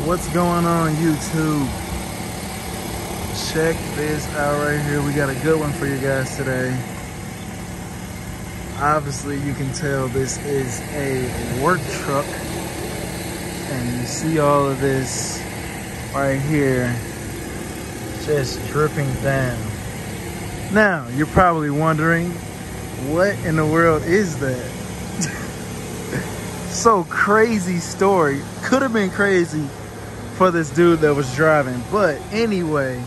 What's going on YouTube? Check this out right here. We got a good one for you guys today. Obviously you can tell this is a work truck and you see all of this right here just dripping down. Now you're probably wondering what in the world is that? so crazy story. Could have been crazy for this dude that was driving. But anyway,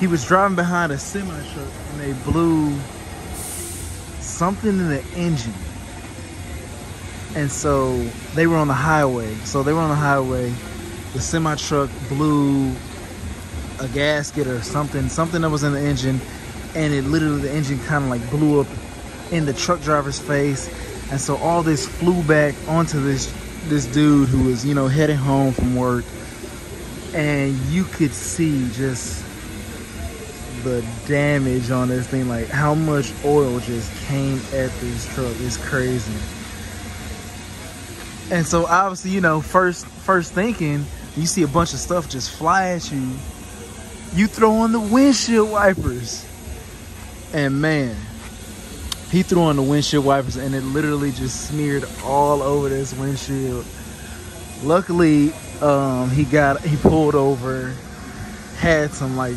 he was driving behind a semi truck and they blew something in the engine. And so they were on the highway. So they were on the highway. The semi truck blew a gasket or something, something that was in the engine. And it literally, the engine kind of like blew up in the truck driver's face. And so all this flew back onto this this dude who was, you know, heading home from work. And you could see just the damage on this thing, like how much oil just came at this truck. It's crazy. And so obviously, you know, first first thinking, you see a bunch of stuff just fly at you. You throw on the windshield wipers. And man, he threw on the windshield wipers and it literally just smeared all over this windshield. Luckily, um, he got he pulled over, had some like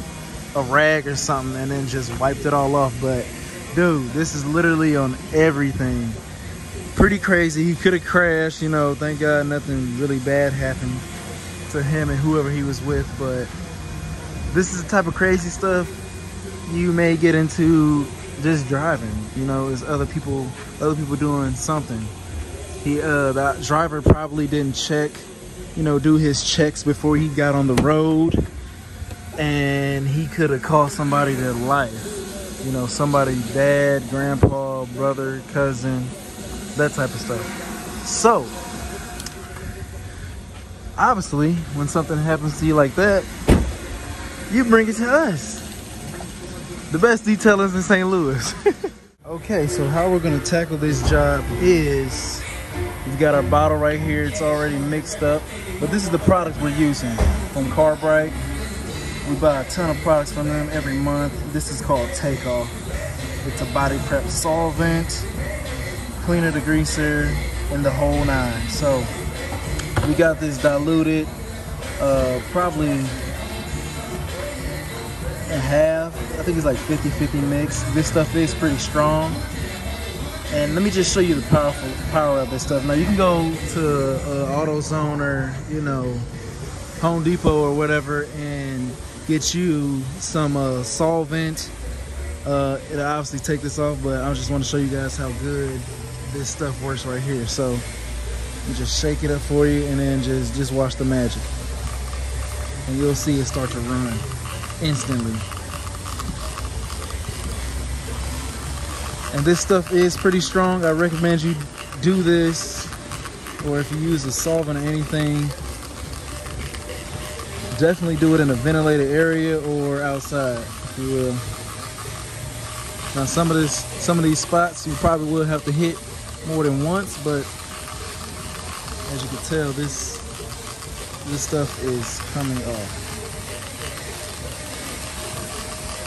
a rag or something, and then just wiped it all off. But dude, this is literally on everything. Pretty crazy. He could have crashed, you know. Thank God nothing really bad happened to him and whoever he was with. But this is the type of crazy stuff you may get into just driving. You know, is other people other people doing something. He uh that driver probably didn't check, you know, do his checks before he got on the road. And he could have cost somebody their life. You know, somebody dad, grandpa, brother, cousin, that type of stuff. So obviously when something happens to you like that, you bring it to us the best detailers in St. Louis. okay, so how we're gonna tackle this job is we've got our bottle right here. It's already mixed up, but this is the product we're using from CarBrite. We buy a ton of products from them every month. This is called Takeoff. It's a body prep solvent, cleaner degreaser, and the whole nine. So we got this diluted, uh, probably and half. I think it's like 50-50 mix. This stuff is pretty strong. And let me just show you the powerful power of this stuff. Now you can go to uh, AutoZone or you know Home Depot or whatever and get you some uh, solvent. Uh, it'll obviously take this off, but I just want to show you guys how good this stuff works right here. So just shake it up for you and then just just watch the magic, and you'll see it start to run instantly. And this stuff is pretty strong. I recommend you do this, or if you use a solvent or anything, definitely do it in a ventilated area or outside, you will. Now some of this, some of these spots you probably will have to hit more than once, but as you can tell, this this stuff is coming off.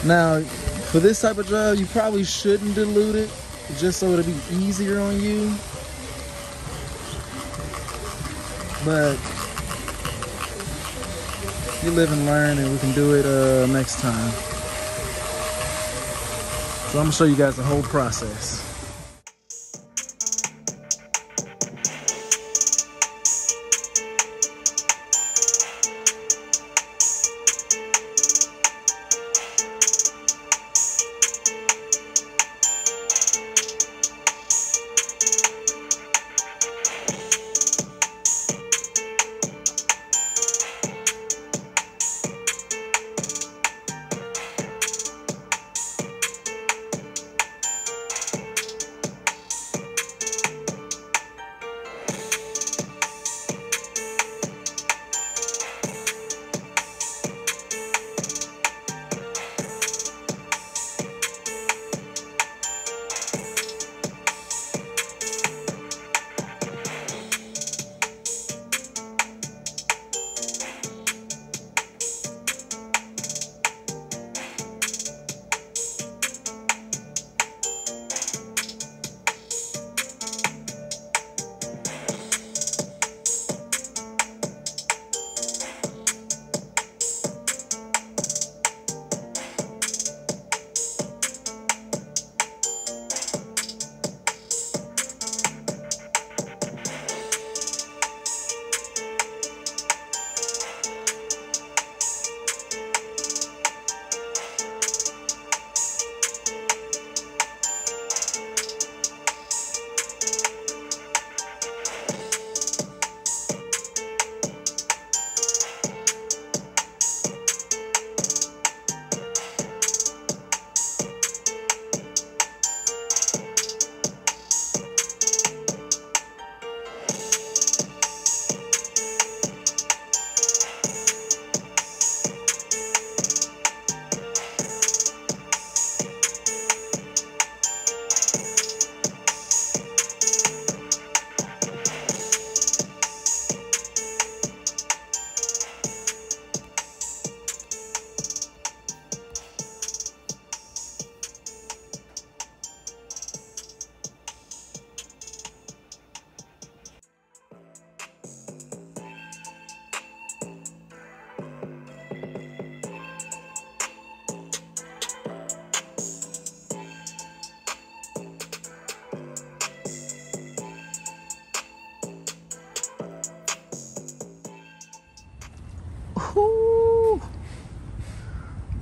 Now, for this type of job, you probably shouldn't dilute it, just so it'll be easier on you. But you live and learn, and we can do it uh, next time. So I'm gonna show you guys the whole process.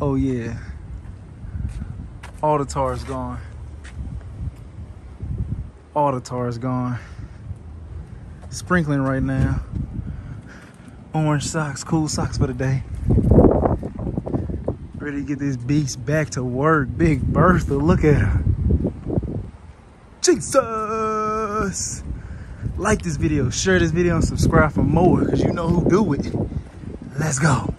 Oh yeah. All the tar is gone. All the tar is gone. Sprinkling right now. Orange socks, cool socks for the day. Ready to get this beast back to work. Big Bertha, look at her. Jesus! Like this video, share this video, and subscribe for more because you know who do it. Let's go.